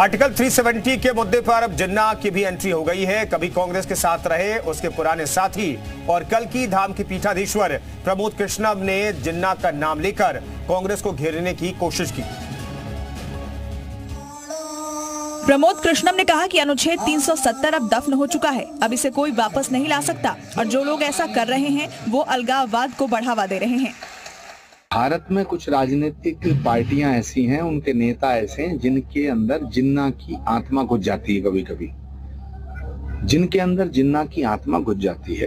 Article 370 के मुद्दे पर अब जिन्ना की भी एंट्री हो गई है। कभी कांग्रेस के साथ रहे, उसके पुराने साथी और कल की धाम के पीठाधीश्वर प्रमोद कृष्णम ने जिन्ना का नाम लेकर कांग्रेस को घेरने की कोशिश की। प्रमोद कृष्णम ने कहा कि अनुच्छेद 370 अब दफन हो चुका है। अब इसे कोई वापस नहीं ला सकता और जो लोग ऐसा कर रहे हैं, वो अलगाववाद को बढ़ावा दे रहे हैं। भारत में कुछ राजनीतिक पार्टियाँ ऐसी हैं, उनके नेता ऐसे हैं, जिनके अंदर जिन्ना की आत्मा घुस जाती है कभी कभी जिनके अंदर जिन्ना की आत्मा घुस जाती है,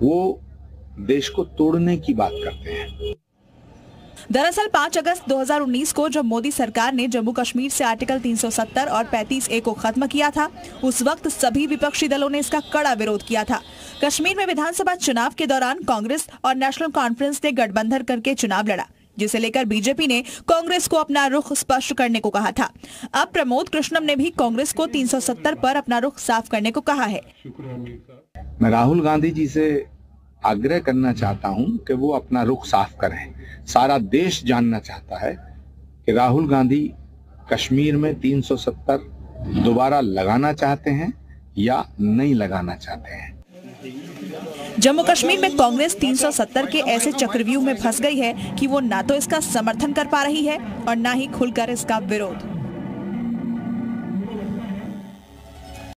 वो देश को तोड़ने की बात करते हैं। दरअसल 5 अगस्त 2019 को जब मोदी सरकार ने जम्मू कश्मीर से आर्टिकल 370 और 35 ए को खत्म किया था, उस वक्त सभी विपक्षी दलों ने इसका कड़ा विरोध किया था। कश्मीर में विधानसभा चुनाव के दौरान कांग्रेस और नेशनल कॉन्फ्रेंस ने गठबंधन करके चुनाव लड़ा, जिसे लेकर बीजेपी ने कांग्रेस को अपना रुख स्पष्ट करने को कहा था। अब प्रमोद कृष्णम ने भी कांग्रेस को 370 पर अपना रुख साफ़ करने को कहा है। मैं राहुल गांधी जी से आग्रह करना चाहता हूँ कि वो अपना रुख साफ़ करें। सारा देश जानना चाहता है कि राहुल गांधी कश्मीर में 370 दोबारा लगाना चाहते हैं या नहीं लगाना चाहते हैं। जम्मू कश्मीर में कांग्रेस 370 के ऐसे चक्रव्यूह में फंस गई है कि वो ना तो इसका समर्थन कर पा रही है और ना ही खुलकर इसका विरोध।